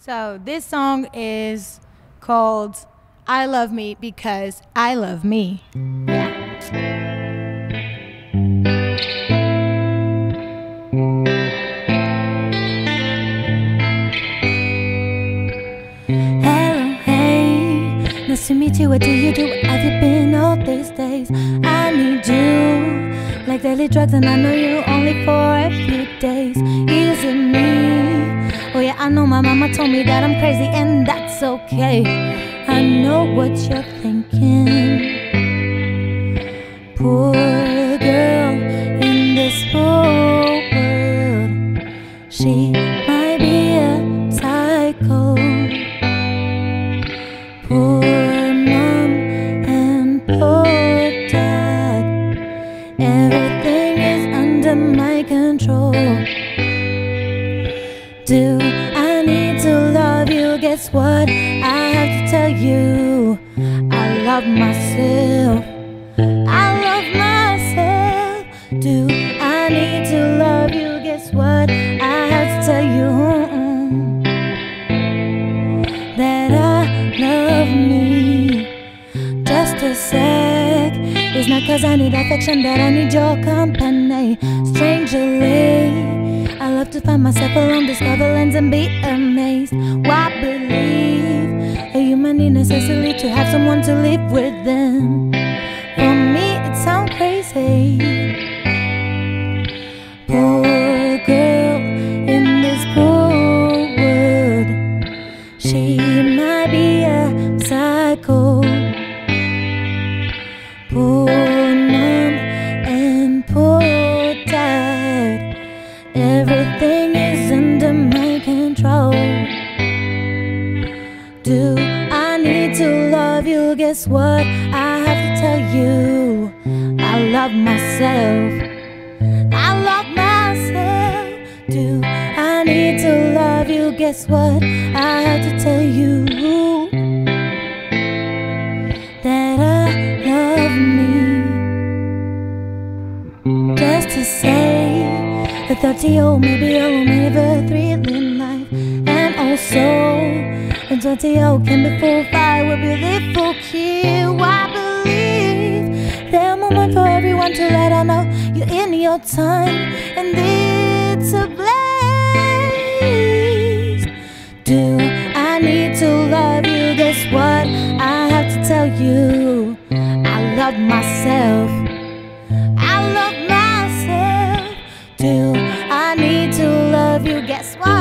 So this song is called I Love Me because I love me. Yeah. Nice to meet you. What do you do? Have you been all these days? I need you like daily drugs, and I know you only for a few days. Is it me? I know my mama told me that I'm crazy, and that's okay. I know what you're thinking. Poor girl in this poor world. She might be a psycho. Poor mom and poor dad. Everything is under my control. Do Guess what? I have to tell you, I love myself. I love myself. Do I need to love you? Guess what? I have to tell you that I love me. Just a sec. It's not cause I need affection that I need your company. Strangely, love to find myself alone, discover lands and be amazed. Why believe a human need necessarily to have someone to live with them? For me, it sounds crazy. Poor girl in this poor world. She might be a psycho. You? Guess what? I have to tell you, I love myself. I love myself. Do I need to love you? Guess what? I have to tell you that I love me. Just to say that 30 old maybe I will never thrill in life. And also, and don't say oh, can be full fire will be lit for kill. I believe There's a moment for everyone to let I know you're in your time and it's a blaze. Do I need to love you? That's what I have to tell you. I love myself. I love myself. Do I need to love you? Guess what?